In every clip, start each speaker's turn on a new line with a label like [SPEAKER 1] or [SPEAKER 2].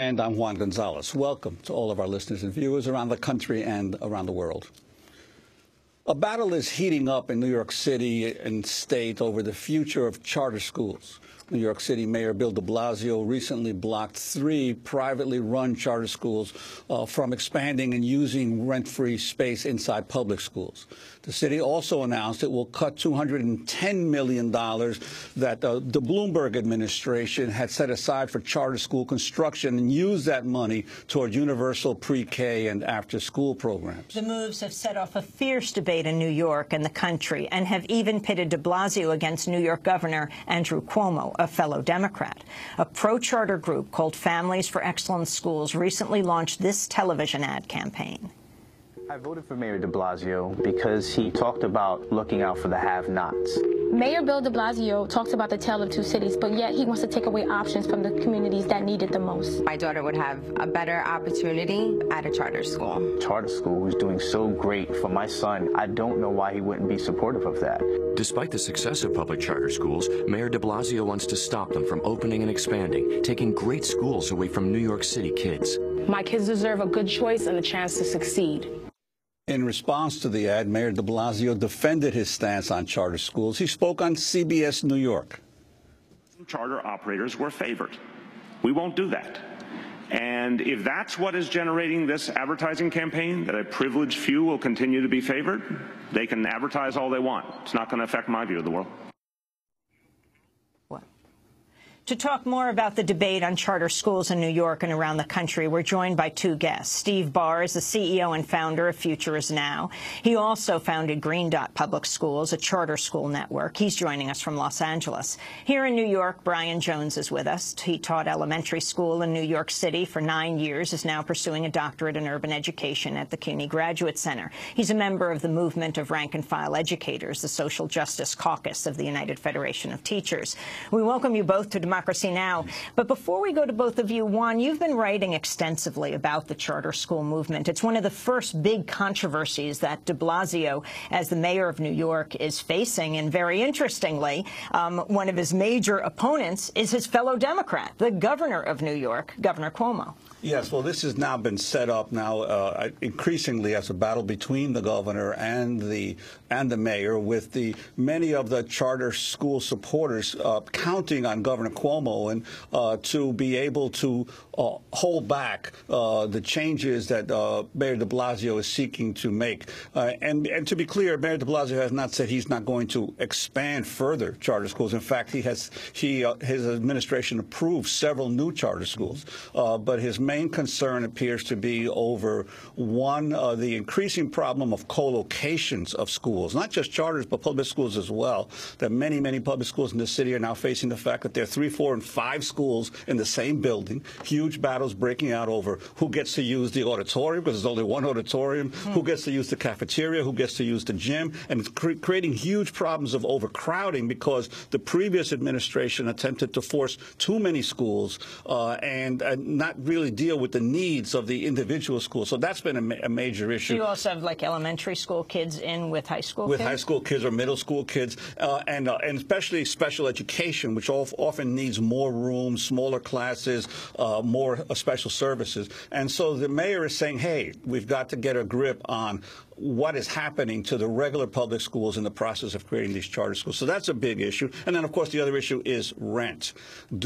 [SPEAKER 1] And I'm Juan Gonzalez. Welcome to all of our listeners and viewers around the country and around the world. A battle is heating up in New York City and state over the future of charter schools. New York City Mayor Bill de Blasio recently blocked three privately run charter schools uh, from expanding and using rent-free space inside public schools. The city also announced it will cut $210 million that uh, the Bloomberg administration had set aside for charter school construction and use that money toward universal pre-K and after-school programs.
[SPEAKER 2] The moves have set off a fierce debate in New York and the country and have even pitted de Blasio against New York Governor Andrew Cuomo a fellow Democrat. A pro-charter group called Families for Excellent Schools recently launched this television ad campaign.
[SPEAKER 3] I voted for Mayor de Blasio because he talked about looking out for the have-nots.
[SPEAKER 4] Mayor Bill de Blasio talks about the tale of two cities, but yet he wants to take away options from the communities that need it the most.
[SPEAKER 5] My daughter would have a better opportunity at a charter school.
[SPEAKER 3] Charter school is doing so great for my son. I don't know why he wouldn't be supportive of that.
[SPEAKER 6] Despite the success of public charter schools, Mayor de Blasio wants to stop them from opening and expanding, taking great schools away from New York City kids.
[SPEAKER 7] My kids deserve a good choice and a chance to succeed.
[SPEAKER 1] In response to the ad, Mayor de Blasio defended his stance on charter schools. He spoke on CBS New York.
[SPEAKER 8] Charter operators were favored. We won't do that. And if that's what is generating this advertising campaign, that a privileged few will continue to be favored, they can advertise all they want. It's not going to affect my view of the world.
[SPEAKER 2] To talk more about the debate on charter schools in New York and around the country, we're joined by two guests. Steve Barr is the CEO and founder of Future is Now. He also founded Green Dot Public Schools, a charter school network. He's joining us from Los Angeles. Here in New York, Brian Jones is with us. He taught elementary school in New York City for nine years, is now pursuing a doctorate in urban education at the CUNY Graduate Center. He's a member of the movement of rank-and-file educators, the Social Justice Caucus of the United Federation of Teachers. We welcome you both to Democracy Now! But before we go to both of you, Juan, you've been writing extensively about the charter school movement. It's one of the first big controversies that de Blasio, as the mayor of New York, is facing. And very interestingly, um, one of his major opponents is his fellow Democrat, the governor of New York, Governor Cuomo.
[SPEAKER 1] Yes, well, this has now been set up now uh, increasingly as a battle between the governor and the and the mayor, with the many of the charter school supporters uh, counting on Governor Cuomo and uh, to be able to uh, hold back uh, the changes that uh, Mayor De Blasio is seeking to make. and and to be clear, Mayor De Blasio has not said he's not going to expand further charter schools. In fact, he has he his administration approved several new charter schools, but his main concern appears to be over one, uh, the increasing problem of co-locations of schools, not just charters, but public schools as well. That many, many public schools in the city are now facing the fact that there are three, four, and five schools in the same building. Huge battles breaking out over who gets to use the auditorium, because there's only one auditorium, mm. who gets to use the cafeteria, who gets to use the gym, and it's cre creating huge problems of overcrowding because the previous administration attempted to force too many schools uh, and, and not really deal with the needs of the individual schools. So that's been a, ma a major issue.
[SPEAKER 2] You also have like elementary school kids in with high school
[SPEAKER 1] with
[SPEAKER 2] kids?
[SPEAKER 1] high school kids or middle school kids, uh, and uh, and especially special education, which often needs more rooms, smaller classes, uh, more uh, special services. And so the mayor is saying, hey, we've got to get a grip on what is happening to the regular public schools in the process of creating these charter schools. So that's a big issue. And then, of course, the other issue is rent.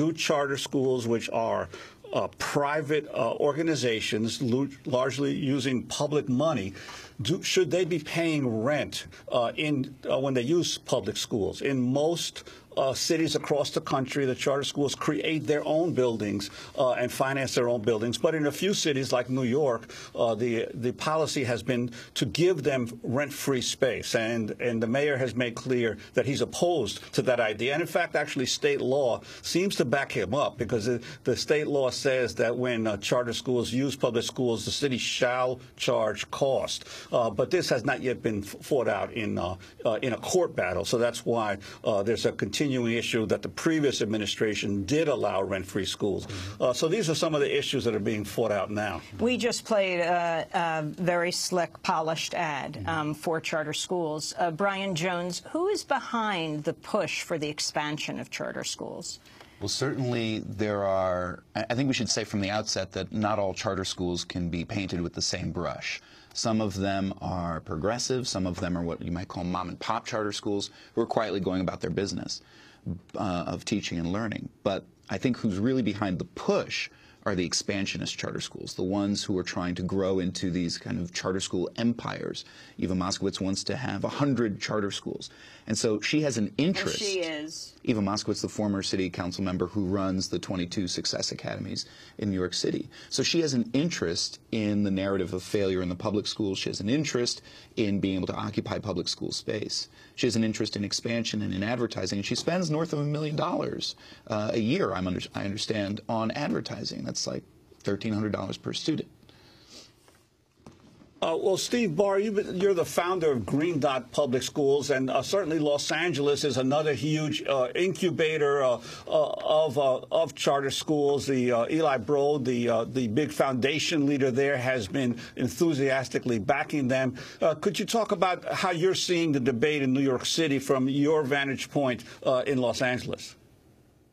[SPEAKER 1] Do charter schools, which are uh, private uh, organizations, largely using public money, do, should they be paying rent uh, in uh, when they use public schools? In most uh, cities across the country, the charter schools create their own buildings uh, and finance their own buildings. But in a few cities like New York, uh, the the policy has been to give them rent-free space, and and the mayor has made clear that he's opposed to that idea. And in fact, actually, state law seems to back him up because the, state law says that when uh, charter schools use public schools, the city shall charge cost. Uh, but this has not yet been fought out in uh, in a court battle, so that's why there's a continuing issue that the previous administration did allow rent-free schools. Mm-hmm. Uh, so these are some of the issues that are being fought out now.
[SPEAKER 2] We just played a, a very slick, polished ad mm-hmm. um, for charter schools. Uh, Brian Jones, who is behind the push for the expansion of charter schools?
[SPEAKER 9] Well, certainly there are. I think we should say from the outset that not all charter schools can be painted with the same brush. Some of them are progressive, some of them are what you might call mom and pop charter schools who are quietly going about their business uh, of teaching and learning. But I think who's really behind the push are the expansionist charter schools, the ones who are trying to grow into these kind of charter school empires. Eva Moskowitz wants to have 100 charter schools. And so she has an interest.
[SPEAKER 2] And she is?
[SPEAKER 9] Eva Moskowitz, the former city council member who runs the 22 Success Academies in New York City. So she has an interest in the narrative of failure in the public schools. She has an interest in being able to occupy public school space. She has an interest in expansion and in advertising. And she spends north of a million dollars uh, a year, I'm under, I understand, on advertising. That's like $1,300 per student.
[SPEAKER 1] Uh, well, Steve Barr, you are the founder of Green Dot Public Schools, and uh, certainly Los Angeles is another huge uh, incubator uh, uh, of uh, of charter schools. The Eli Broad, the the big foundation leader there, has been enthusiastically backing them. could you talk about how you're seeing the debate in New York City from your vantage point in Los Angeles?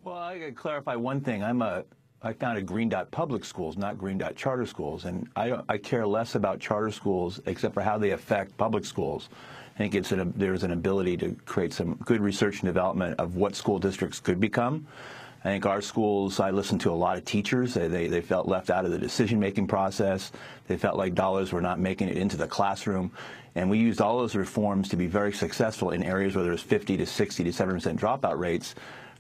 [SPEAKER 10] Well, I to clarify one thing. I'm a I founded Green Dot Public Schools, not Green Dot Charter Schools, and I, I care less about charter schools except for how they affect public schools. I think it's an, there's an ability to create some good research and development of what school districts could become. I think our schools, I listened to a lot of teachers. They, they, they felt left out of the decision making process. They felt like dollars were not making it into the classroom. And we used all those reforms to be very successful in areas where there's 50 to 60 to 70% dropout rates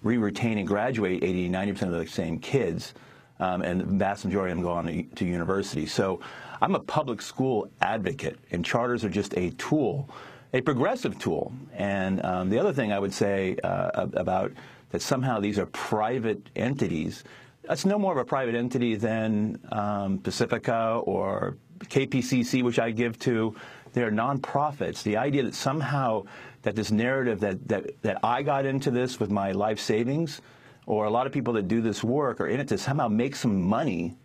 [SPEAKER 10] we retain and graduate 80 90 percent of the same kids, um, and the vast majority of them go on to, to university. So I'm a public school advocate, and charters are just a tool, a progressive tool. And um, the other thing I would say uh, about that somehow these are private entities. That's no more of a private entity than um, Pacifica or KPCC, which I give to. They're nonprofits. The idea that somehow that this narrative that, that, that I got into this with my life savings, or a lot of people that do this work are in it to somehow make some money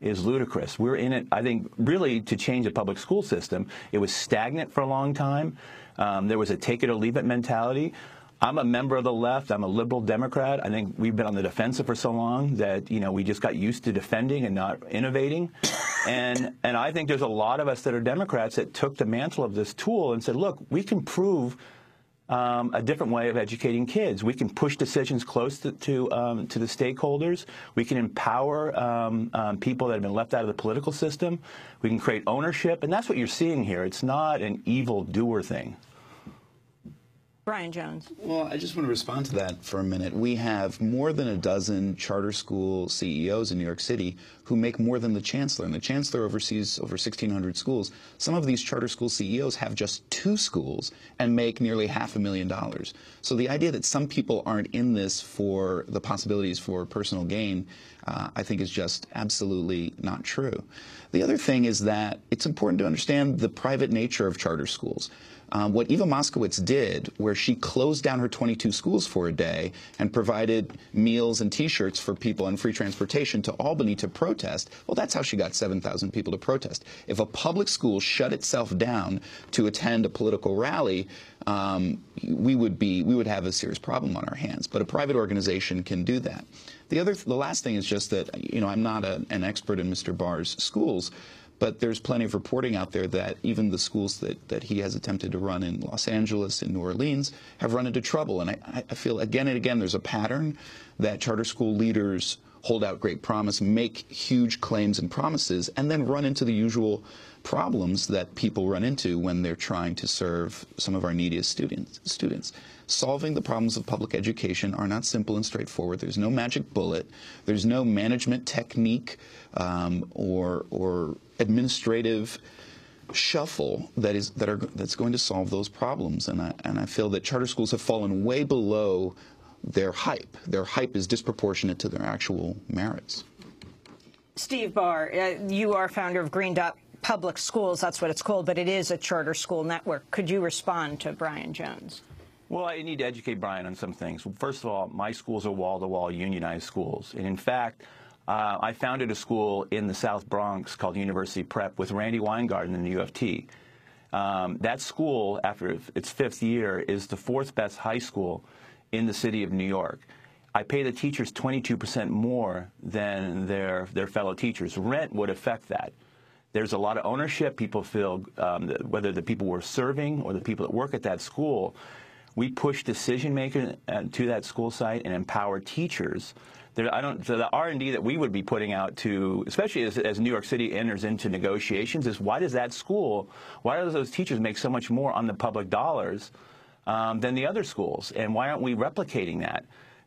[SPEAKER 10] is ludicrous. We're in it, I think, really to change the public school system. It was stagnant for a long time. Um, there was a take it or leave it mentality. I'm a member of the left. I'm a liberal Democrat. I think we've been on the defensive for so long that you know we just got used to defending and not innovating. And and I think there's a lot of us that are Democrats that took the mantle of this tool and said, look, we can prove um, a different way of educating kids. We can push decisions close to to, um, to the stakeholders. We can empower um, um, people that have been left out of the political system. We can create ownership, and that's what you're seeing here. It's not an evil doer thing.
[SPEAKER 2] Brian Jones.
[SPEAKER 9] Well, I just want to respond to that for a minute. We have more than a dozen charter school CEOs in New York City who make more than the chancellor, and the chancellor oversees over 1,600 schools. Some of these charter school CEOs have just two schools and make nearly half a million dollars. So the idea that some people aren't in this for the possibilities for personal gain, uh, I think is just absolutely not true. The other thing is that it's important to understand the private nature of charter schools. Um, what Eva Moskowitz did, where she closed down her 22 schools for a day and provided meals and T-shirts for people and free transportation to Albany to protest, well, that's how she got 7,000 people to protest. If a public school shut itself down to attend a political rally, um, we would be we would have a serious problem on our hands. But a private organization can do that. The other, the last thing is just that you know I'm not a, an expert in Mr. Barr's schools. But there's plenty of reporting out there that even the schools that, that he has attempted to run in Los Angeles and New Orleans have run into trouble. And I, I feel again and again there's a pattern that charter school leaders hold out great promise, make huge claims and promises, and then run into the usual problems that people run into when they're trying to serve some of our neediest students. students. Solving the problems of public education are not simple and straightforward. There's no magic bullet. There's no management technique um, or, or administrative shuffle that is that are that's going to solve those problems. And I and I feel that charter schools have fallen way below their hype. Their hype is disproportionate to their actual merits.
[SPEAKER 2] Steve Barr, uh, you are founder of Green Dot Public Schools. That's what it's called, but it is a charter school network. Could you respond to Brian Jones?
[SPEAKER 10] Well, I need to educate Brian on some things. First of all, my schools are wall-to-wall -wall unionized schools, and in fact. Uh, I founded a school in the South Bronx called University Prep with Randi Weingarten in the UFT. Um, that school, after its fifth year, is the fourth best high school in the city of New York. I pay the teachers 22% more than their, their fellow teachers. Rent would affect that. There's a lot of ownership. People feel, um, whether the people we're serving or the people that work at that school, we push decision making uh, to that school site and empower teachers. There, I don't. So the R and D that we would be putting out to, especially as, as New York City enters into negotiations, is why does that school, why do those teachers make so much more on the public dollars um, than the other schools, and why aren't we replicating that?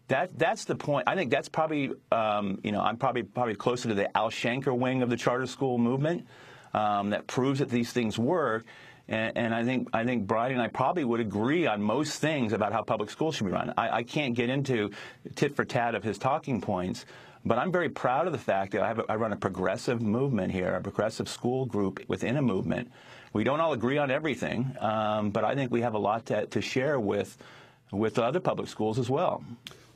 [SPEAKER 10] That that's the point. I think that's probably um, you know I'm probably probably closer to the Al Shanker wing of the charter school movement um, that proves that these things work. And, and, I think I think Brian and I probably would agree on most things about how public schools should be run. I, I can't get into tit for tat of his talking points, but I'm very proud of the fact that I, have a, I run a progressive movement here, a progressive school group within a movement. We don't all agree on everything, um, but I think we have a lot to, to share with with other public schools as well.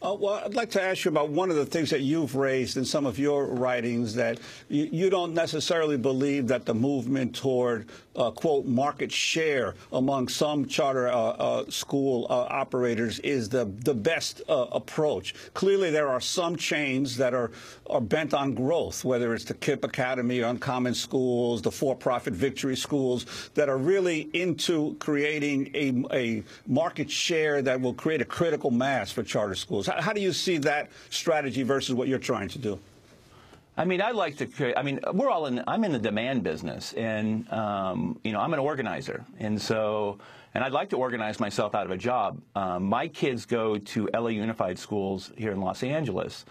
[SPEAKER 1] Uh, well, I'd like to ask you about one of the things that you've raised in some of your writings that you, you don't necessarily believe that the movement toward, uh, quote, market share among some charter uh, uh school uh, operators is the, the best uh, approach. Clearly, there are some chains that are, are bent on growth, whether it's the KIPP Academy, Uncommon Schools, the for profit Victory Schools, that are really into creating a, a market share that will create a critical mass for charter schools. How, do you see that strategy versus what you're trying to do?
[SPEAKER 10] I mean, I like to create. I mean, we're all in. I'm in the demand business, and um, you know, I'm an organizer, and so, and I'd like to organize myself out of a job. Um, my kids go to LA Unified schools here in Los Angeles.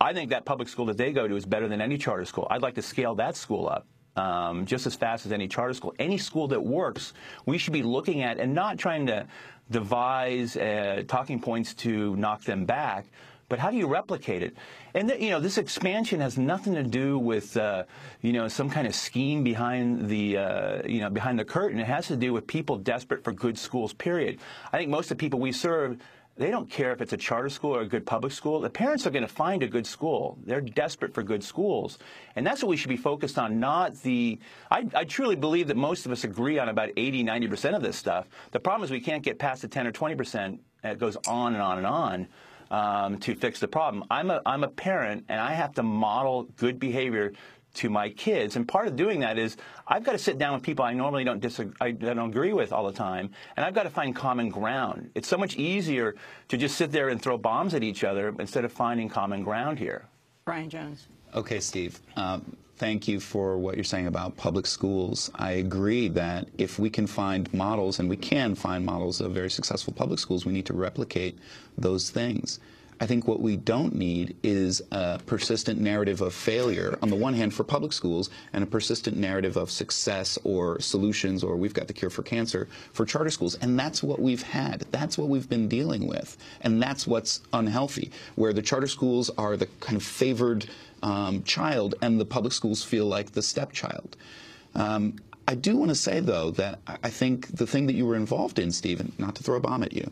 [SPEAKER 10] I think that public school that they go to is better than any charter school. I'd like to scale that school up. Um, just as fast as any charter school. Any school that works, we should be looking at and not trying to devise uh, talking points to knock them back, but how do you replicate it? And you know, this expansion has nothing to do with uh, you know some kind of scheme behind the uh, you know behind the curtain. It has to do with people desperate for good schools. Period. I think most of the people we serve they don't care if it's a charter school or a good public school. The parents are going to find a good school. They're desperate for good schools. And that's what we should be focused on, not the. I, I truly believe that most of us agree on about 80, 90% of this stuff. The problem is we can't get past the 10 or 20%. It goes on and on and on. Um, to fix the problem. I'm a, I'm a parent and I have to model good behavior to my kids. And part of doing that is I've got to sit down with people I normally don't disagree, I don't agree with all the time, and I've got to find common ground. It's so much easier to just sit there and throw bombs at each other instead of finding common ground here.
[SPEAKER 2] Brian Jones.
[SPEAKER 9] Okay, Steve. Um, thank you for what you're saying about public schools. I agree that if we can find models, and we can find models of very successful public schools, we need to replicate those things. I think what we don't need is a persistent narrative of failure on the one hand for public schools and a persistent narrative of success or solutions or we've got the cure for cancer for charter schools. And that's what we've had. That's what we've been dealing with. And that's what's unhealthy, where the charter schools are the kind of favored um, child and the public schools feel like the stepchild. Um, I do want to say, though, that I think the thing that you were involved in, Stephen, not to throw a bomb at you,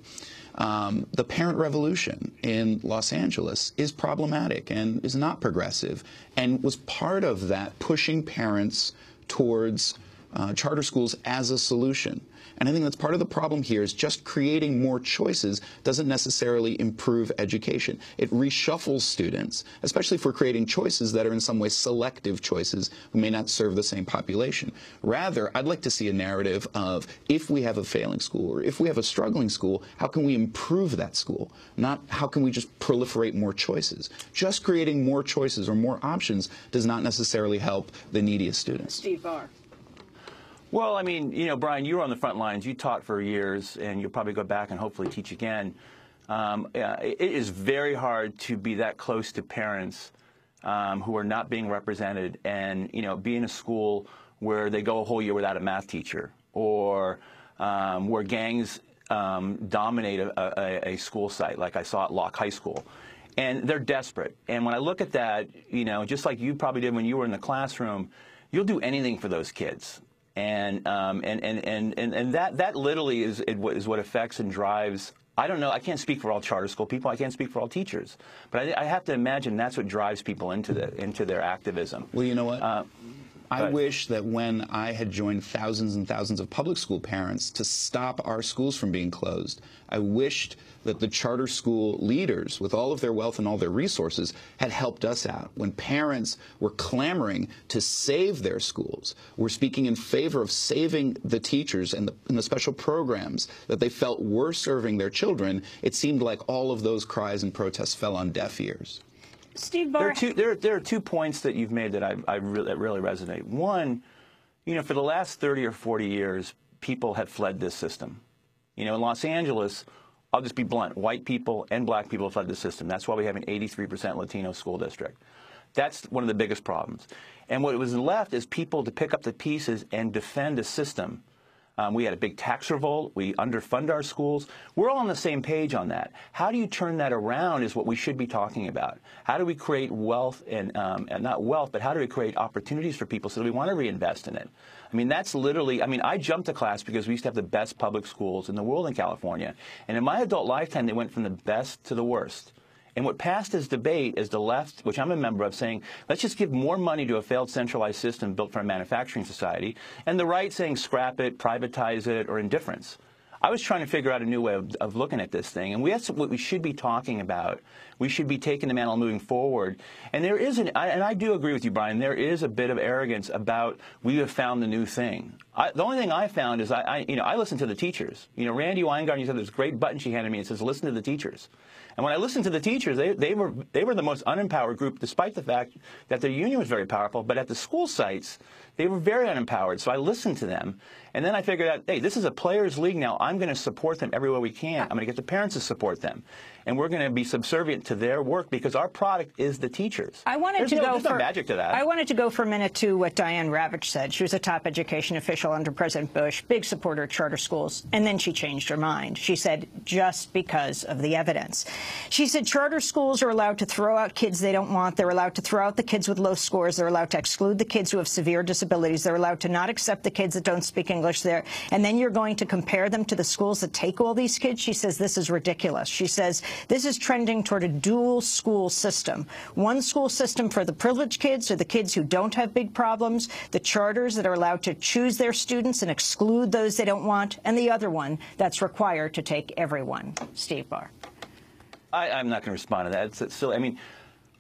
[SPEAKER 9] um, the parent revolution in Los Angeles is problematic and is not progressive and was part of that pushing parents towards uh, charter schools as a solution. And I think that's part of the problem here is just creating more choices doesn't necessarily improve education. It reshuffles students, especially if we're creating choices that are in some way selective choices who may not serve the same population. Rather, I'd like to see a narrative of if we have a failing school or if we have a struggling school, how can we improve that school? Not how can we just proliferate more choices. Just creating more choices or more options does not necessarily help the neediest students.
[SPEAKER 2] Steve Barr.
[SPEAKER 10] Well, I mean, you know, Brian, you were on the front lines. You taught for years, and you'll probably go back and hopefully teach again. Um, it is very hard to be that close to parents um, who are not being represented, and you know, be in a school where they go a whole year without a math teacher, or um, where gangs um, dominate a, a, a school site, like I saw at Locke High School and they're desperate. And when I look at that, you know, just like you probably did when you were in the classroom, you'll do anything for those kids and um, and, and, and, and, and that that literally is is what affects and drives. I don't know. I can't speak for all charter school people. I can't speak for all teachers, but I, I have to imagine that's what drives people into the into their activism.
[SPEAKER 9] Well, you know what. Uh, I wish that when I had joined thousands and thousands of public school parents to stop our schools from being closed, I wished that the charter school leaders, with all of their wealth and all their resources, had helped us out. When parents were clamoring to save their schools, were speaking in favor of saving the teachers and the, and the special programs that they felt were serving their children, it seemed like all of those cries and protests fell on deaf ears.
[SPEAKER 2] Steve Barr.
[SPEAKER 10] There are two, there, there are two points that you've made that I, I really, that really resonate. One, you know, for the last 30 or 40 years, people have fled this system. You know, in Los Angeles, I'll just be blunt, white people and black people have fled the system. That's why we have an 83% Latino school district. That's one of the biggest problems. And what was left is people to pick up the pieces and defend a system um, we had a big tax revolt. We underfund our schools. We're all on the same page on that. How do you turn that around is what we should be talking about. How do we create wealth and, um, and not wealth, but how do we create opportunities for people so that we want to reinvest in it? I mean, that's literally, I mean, I jumped to class because we used to have the best public schools in the world in California. And in my adult lifetime, they went from the best to the worst. And what passed as debate is the left, which I'm a member of, saying, let's just give more money to a failed centralized system built for a manufacturing society, and the right saying, scrap it, privatize it, or indifference. I was trying to figure out a new way of, of, looking at this thing, and we, that's what we should be talking about. We should be taking the mantle moving forward. And there is an, I, and I do agree with you, Brian. There is a bit of arrogance about we have found the new thing. I, the only thing I found is I, I, you know, I listen to the teachers. You know, Randi Weingarten, you said this great button she handed me. It says, "Listen to the teachers." And when I listened to the teachers, they, they, were, they were the most unempowered group, despite the fact that their union was very powerful. But at the school sites, they were very unempowered. So I listened to them. And then I figured out, hey, this is a players' league now. I'm going to support them every way we can. I'm going to get the parents to support them and we're going to be subservient to their work because our product is the teachers.
[SPEAKER 2] I wanted
[SPEAKER 10] there's
[SPEAKER 2] to
[SPEAKER 10] no,
[SPEAKER 2] go
[SPEAKER 10] there's
[SPEAKER 2] for
[SPEAKER 10] no magic to that.
[SPEAKER 2] I wanted to go for a minute to what Diane Ravitch said. She was a top education official under President Bush, big supporter of charter schools, and then she changed her mind. She said just because of the evidence. She said charter schools are allowed to throw out kids they don't want. They're allowed to throw out the kids with low scores. They're allowed to exclude the kids who have severe disabilities. They're allowed to not accept the kids that don't speak English there. And then you're going to compare them to the schools that take all these kids. She says this is ridiculous. She says this is trending toward a dual school system. One school system for the privileged kids or the kids who don't have big problems, the charters that are allowed to choose their students and exclude those they don't want, and the other one that's required to take everyone. Steve Barr.
[SPEAKER 10] I, am not going to respond to that. It's, it's I mean,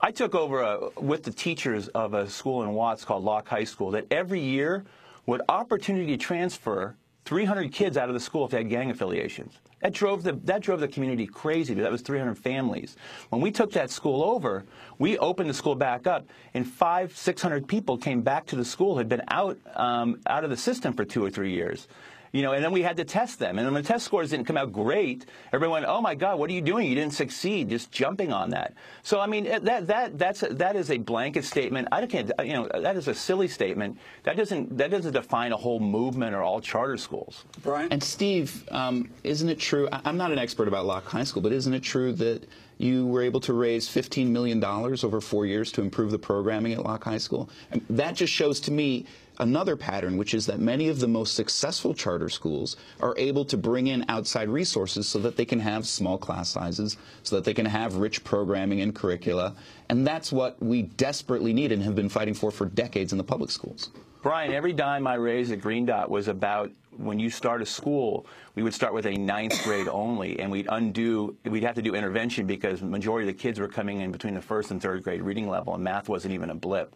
[SPEAKER 10] I took over with the teachers of a school in Watts called Locke High School that every year would opportunity transfer 300 kids out of the school if they had gang affiliations. That drove the that drove the community crazy. Because that was 300 families. When we took that school over, we opened the school back up, and five, 600 people came back to the school. Had been out um, out of the system for two or three years. You know, and then we had to test them. And when the test scores didn't come out great, everyone went, "Oh my God, what are you doing? You didn't succeed." Just jumping on that. So I mean, that that that's a, that is a blanket statement. I can't, you know, that is a silly statement. That doesn't that doesn't define a whole movement or all charter schools.
[SPEAKER 1] Brian
[SPEAKER 9] and Steve, um, isn't it true? I'm not an expert about Locke High School, but isn't it true that you were able to raise $15 million over four years to improve the programming at Locke High School? And that just shows to me another pattern, which is that many of the most successful charter schools are able to bring in outside resources so that they can have small class sizes, so that they can have rich programming and curricula. And that's what we desperately need and have been fighting for for decades in the public schools.
[SPEAKER 10] Brian, every dime I raised at Green Dot was about when you start a school, we would start with a ninth grade only, and we'd undo, we'd have to do intervention because the majority of the kids were coming in between the first and third grade reading level, and math wasn't even a blip.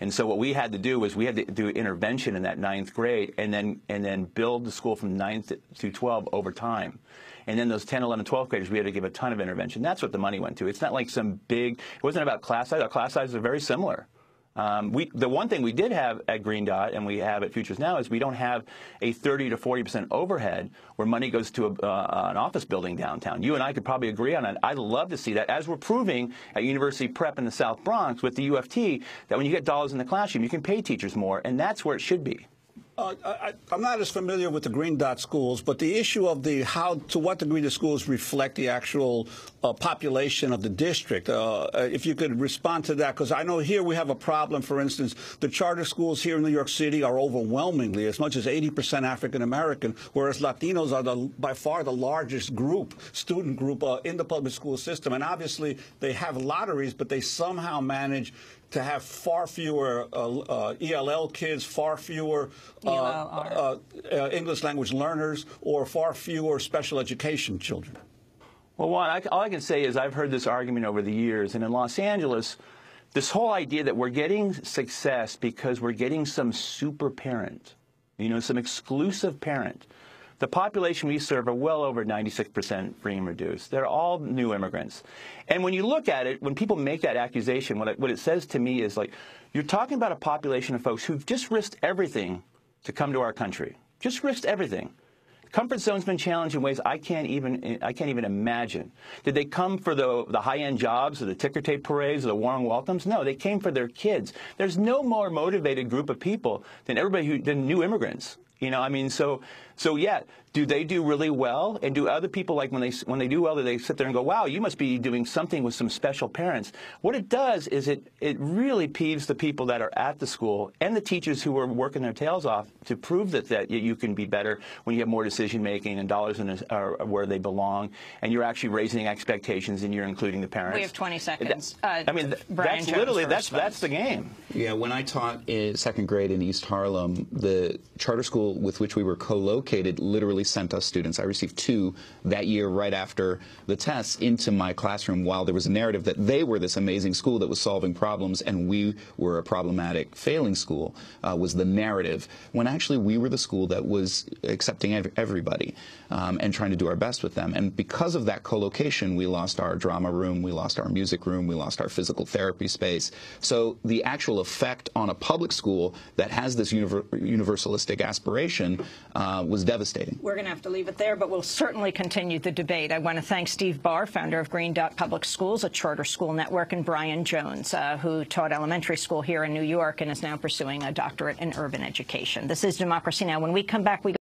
[SPEAKER 10] And so what we had to do was we had to do intervention in that ninth grade and then and then build the school from ninth to 12 over time. And then those 10, 11, 12 graders, we had to give a ton of intervention. That's what the money went to. It's not like some big, it wasn't about class size. Our class sizes are very similar. Um, we, the one thing we did have at Green Dot and we have at Futures Now is we don't have a 30 to 40 percent overhead where money goes to a, uh, an office building downtown. You and I could probably agree on that. I'd love to see that, as we're proving at University Prep in the South Bronx with the UFT, that when you get dollars in the classroom, you can pay teachers more, and that's where it should be.
[SPEAKER 1] Uh, I, am not as familiar with the green dot schools, but the issue of the how to what degree the schools reflect the actual uh, population of the district. Uh, uh if you could respond to that, because I know here we have a problem. For instance, the charter schools here in New York City are overwhelmingly as much as 80% African American, whereas Latinos are the, by far the largest group, student group uh, in the public school system. And obviously, they have lotteries, but they somehow manage to have far fewer uh, uh, ELL kids, far fewer uh, uh, uh, English language learners, or far fewer special education children?
[SPEAKER 10] Well, one, I, all I can say is I've heard this argument over the years, and in Los Angeles, this whole idea that we're getting success because we're getting some super parent, you know, some exclusive parent. The population we serve are well over 96% free and reduced. They're all new immigrants. And when you look at it, when people make that accusation, what it, what it says to me is like, you're talking about a population of folks who've just risked everything to come to our country. Just risked everything. Comfort zone's been challenged in ways I can't even I can't even imagine. Did they come for the the high end jobs or the ticker tape parades or the warm welcomes? No, they came for their kids. There's no more motivated group of people than everybody who than new immigrants. You know, I mean, so so yeah, do they do really well? And do other people like when they when they do well, do they sit there and go, "Wow, you must be doing something with some special parents"? What it does is it it really peeves the people that are at the school and the teachers who are working their tails off to prove that that you can be better when you have more decision making and dollars in a, are where they belong, and you're actually raising expectations and you're including the parents.
[SPEAKER 2] We have 20 seconds. Uh,
[SPEAKER 10] I mean, that's literally that's that's the game.
[SPEAKER 9] Yeah, when I taught in second grade in East Harlem, the charter school with which we were co-located literally sent us students. I received two that year right after the tests into my classroom while there was a narrative that they were this amazing school that was solving problems and we were a problematic failing school uh, was the narrative when actually we were the school that was accepting ev everybody um, and trying to do our best with them. And because of that co-location, we lost our drama room, we lost our music room, we lost our physical therapy space. So the actual effect on a public school that has this univer universalistic aspiration uh, was devastating.
[SPEAKER 2] We're going to have to leave it there, but we'll certainly continue the debate. I want to thank Steve Barr, founder of Green Dot Public Schools, a charter school network, and Brian Jones, uh, who taught elementary school here in New York and is now pursuing a doctorate in urban education. This is Democracy Now! When we come back, we